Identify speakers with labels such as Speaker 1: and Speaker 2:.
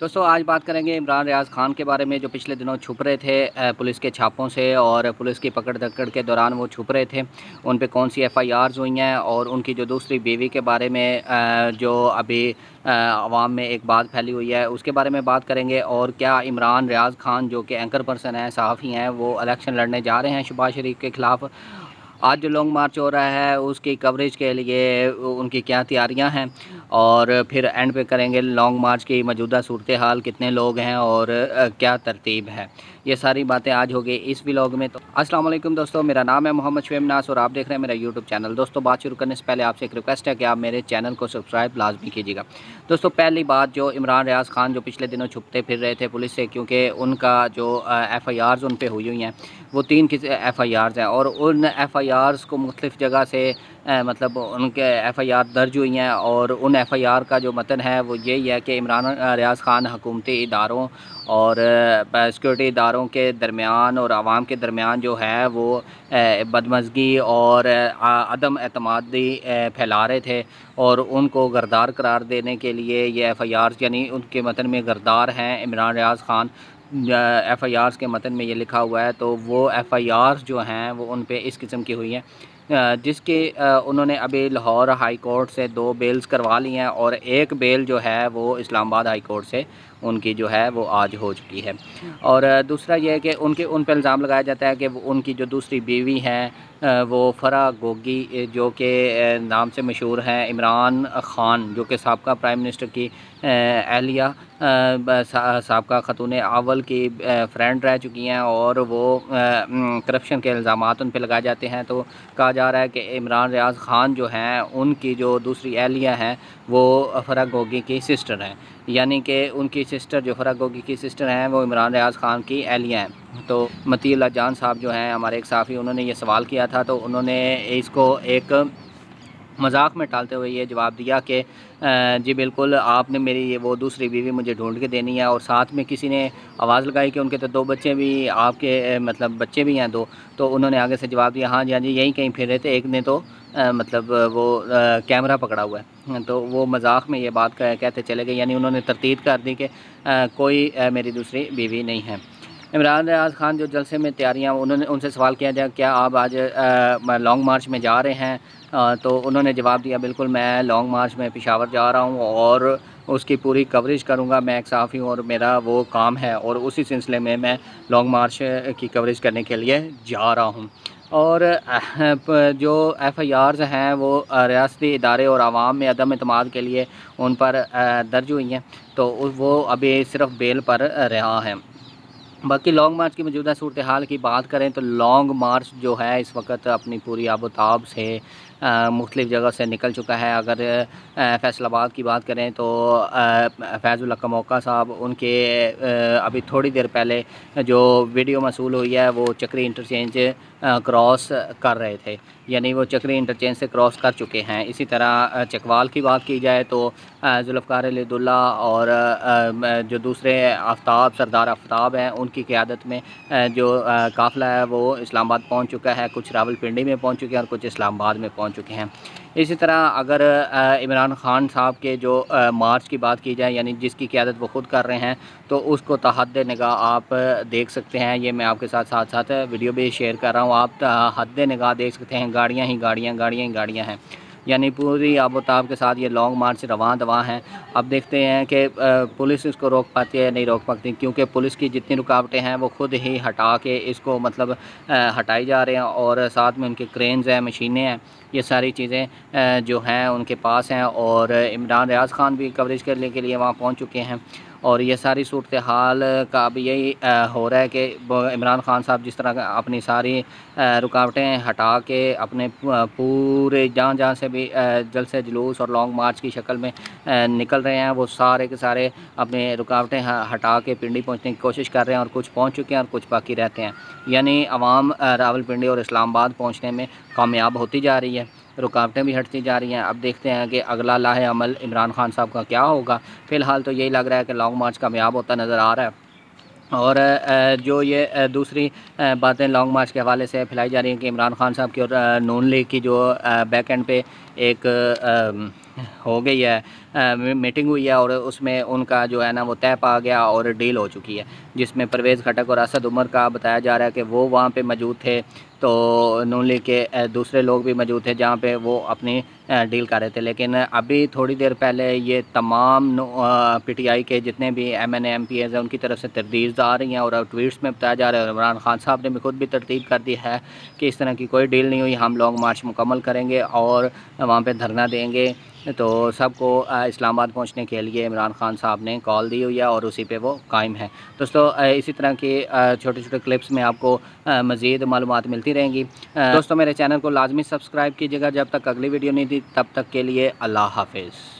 Speaker 1: दोस्तों, आज बात करेंगे इमरान रियाज खान के बारे में, जो पिछले दिनों छुप रहे थे पुलिस के छापों से और पुलिस की पकड़ दकड़ के दौरान वो छुप रहे थे। उन पे कौन सी एफआईआरस हुई हैं और उनकी जो दूसरी बीवी के बारे में जो अभी आवाम में एक बात फैली हुई है, उसके बारे में बात करेंगे। और क्या इमरान रियाज खान, जो कि एंकर पर्सन हैं सहाफ़ी हैं, वो इलेक्शन लड़ने जा रहे हैं शबाज शरीफ के ख़िलाफ़? आज जो लॉन्ग मार्च हो रहा है, उसकी कवरेज के लिए उनकी क्या तैयारियाँ हैं? और फिर एंड पे करेंगे लॉन्ग मार्च की मौजूदा सूरत हाल कितने लोग हैं और क्या तरतीब है? ये सारी बातें आज होगी इस व्लॉग में तो अस्सलाम वालेकुम दोस्तों, मेरा नाम है मोहम्मद शुएब नास और आप देख रहे हैं मेरा यूट्यूब चैनल दोस्तों, बात शुरू करने से पहले आपसे एक रिक्वेस्ट है कि आप मेरे चैनल को सब्सक्राइब लाजमी कीजिएगा। दोस्तों, पहली बात जो इमरान रियाज खान जो पिछले दिनों छुपते फिर रहे थे पुलिस से, क्योंकि उनका जो एफ़ आई आर्स उन पर हुई हुई हैं, वो तीन एफ़ आई आर्स हैं और उन एफ़ आई आर्स को मुख्तफ जगह से मतलब उनके एफ़ आई आर दर्ज हुई हैं और उन एफ़ आई आर का जो मतन है वो यही है कि इमरान रियाज खान हकूमती इदारों और सिक्योरिटी इदारों के दरमियान और आवाम के दरमियान जो है वो बदमजगी और अदम अतमादी फैला रहे थे और उनको गरदार करार देने के लिए ये एफ़ आई आर यानी उनके मतन में गरदार हैं Imran Riaz Khan. F I R के मतन में ये लिखा हुआ है तो वो एफ़ आई आर जो हैं, वो उन पर इस किस्म की हुई हैं। जिसके उन्होंने अभी लाहौर हाई कोर्ट से दो बेल्स करवा ली हैं और एक बेल जो है वो इस्लामाबाद हाई कोर्ट से उनकी जो है वो आज हो चुकी है। और दूसरा ये है कि उनके, उन पर इल्ज़ाम लगाया जाता है कि उनकी जो दूसरी बीवी हैं वो फ़रा गोगी जो कि नाम से मशहूर हैं, इमरान ख़ान, जो कि सबका प्राइम मिनिस्टर की अहलिया सबका ख़तून अवल की फ्रेंड रह चुकी हैं और वो करप्शन के इल्ज़ाम उन पर लगाए जाते हैं। तो कहा जा रहा है कि इमरान रियाज ख़ान जो हैं, उनकी जो दूसरी एहलिया हैं, वो फ़रा गोगी की सिस्टर हैं। यानी कि उनकी सिस्टर जो फ़रा गोगी की सिस्टर हैं, वो इमरान रियाज ख़ान की एहलिया हैं। तो मती जान साहब जो हैं, हमारे एक साफ़ी उन्होंने ये सवाल किया था तो उन्होंने इसको एक मज़ाक में टालते हुए ये जवाब दिया कि जी बिल्कुल, आपने मेरी ये, वो दूसरी बीवी मुझे ढूंढ के देनी है और साथ में किसी ने आवाज़ लगाई कि उनके तो दो बच्चे भी आपके मतलब बच्चे भी हैं दो। तो उन्होंने आगे से जवाब दिया हाँ जी हाँ जी, यहीं कहीं फिर रहे थे एक ने तो आ, मतलब वो कैमरा पकड़ा हुआ है। तो वो मज़ाक में ये बात कहते चले गए यानी उन्होंने तरतीब कर दी कि कोई मेरी दूसरी बीवी नहीं है। इमरान रियाज खान जो जलसे में तैयारियाँ उन्होंने उनसे सवाल किया जाए क्या आप आज लॉन्ग मार्च में जा रहे हैं? आ, तो उन्होंने जवाब दिया बिल्कुल मैं लॉन्ग मार्च में पिशावर जा रहा हूँ और उसकी पूरी कवरेज करूँगा मैं एक साफ़ी हूँ और मेरा वो काम है और उसी सिलसिले में मैं लॉन्ग मार्च की कवरेज करने के लिए जा रहा हूँ। और जो एफ़ आई आर्स हैं, वो रियाती इदारे और आवाम में अदम अतमाद के लिए उन पर दर्ज हुई हैं। तो वो अभी सिर्फ़ बेल पर रहा है। बाकी लॉन्ग मार्च की मौजूदा सूरत हाल की बात करें तो लॉन्ग मार्च जो है, इस वक्त अपनी पूरी आबोताब से मुख्तलिफ़ जगह से निकल चुका है। अगर फैसलाबाद की बात करें तो फैज़ुल्ला मौका साहब, उनके अभी थोड़ी देर पहले जो वीडियो मसूल हुई है, वो चक्री इंटरचेंज क्रॉस कर रहे थे। यानी वो चक्री इंटरचेंज से क्रॉस कर चुके हैं। इसी तरह चकवाल की बात की जाए तो जुल्फ़ार अलीदुल्ला और जो दूसरे आफ्ताब, सरदार आफ्ताब हैं, उनकी क़्यादत में जो काफ़िला है वो इस्लामाबाद पहुँच चुका है, कुछ रावलपिंडी में पहुँच चुके हैं और कुछ इस्लामाबाद में पहुँच चुके हैं। इसी तरह अगर इमरान ख़ान साहब के जो मार्च की बात की जाए, यानी जिसकी क़्यादत वो ख़ुद कर रहे हैं तो उसको तहद निगाह आप देख सकते हैं। ये मैं आपके साथ साथ साथ वीडियो भी शेयर कर रहा हूँ। आप हद निगाह देख सकते हैं। गाड़ियाँ ही गाड़ियाँ गाड़ियाँ ही गाड़ियाँ हैं। यानी पूरी आबोताब के साथ ये लॉन्ग मार्च रवान दवा हैं। अब देखते हैं कि पुलिस इसको रोक पाती है या नहीं रोक पाती, क्योंकि पुलिस की जितनी रुकावटें हैं वो खुद ही हटा के इसको मतलब हटाई जा रहे हैं और साथ में उनके क्रेन्स हैं, मशीनें हैं, ये सारी चीज़ें जो हैं उनके पास हैं और इमरान रियाज खान भी कवरेज करने के लिए वहाँ पहुँच चुके हैं। और ये सारी सूरत हाल का भी यही हो रहा है कि इमरान ख़ान साहब जिस तरह अपनी सारी रुकावटें हटा के अपने पूरे जहाँ जहाँ से भी जल से जुलूस और लॉन्ग मार्च की शक्ल में निकल रहे हैं। वो सारे के सारे अपने रुकावटें हटा के पिंडी पहुँचने की कोशिश कर रहे हैं और कुछ पहुँच चुके हैं और कुछ बाकी रहते हैं। यानी आवाम रावलपिंडी और इस्लामाबाद पहुँचने में कामयाब होती जा रही है। रुकावटें भी हटती जा रही हैं। अब देखते हैं कि अगला लाह अमल इमरान खान साहब का क्या होगा। फ़िलहाल तो यही लग रहा है कि लॉन्ग मार्च कामयाब होता नज़र आ रहा है। और जो ये दूसरी बातें लॉन्ग मार्च के हवाले से फैलाई जा रही हैं कि इमरान खान साहब की और नून लीग की जो बैक एंड पे एक हो गई है मीटिंग हुई है और उसमें उनका जो है ना वो तय पा गया और डील हो चुकी है, जिसमें परवेज़ खटक और असद उमर का बताया जा रहा है कि वो वहाँ पे मौजूद थे तो नून लीग के दूसरे लोग भी मौजूद थे जहाँ पे वो अपनी डील कर रहे थे, लेकिन अभी थोड़ी देर पहले ये तमाम पीटीआई के जितने भी M N M P As हैं, उनकी तरफ़ से तरदीज आ रही हैं और ट्वीट्स में बताया जा रहा है इमरान खान साहब ने भी खुद भी तरतीब कर दी है कि इस तरह की कोई डील नहीं हुई, हम लॉन्ग मार्च मुकम्मल करेंगे और वहाँ पर धरना देंगे। तो सबको इस्लामाबाद पहुँचने के लिए इमरान खान साहब ने कॉल दी हुई है और उसी पे वो कायम है। दोस्तों इसी तरह के छोटे छोटे क्लिप्स में आपको मज़ीद मालूम मिलती रहेंगी। दोस्तों, मेरे चैनल को लाजमी सब्सक्राइब कीजिएगा। जब तक अगली वीडियो नहीं दी, तब तक के लिए अल्लाह हाफिज़।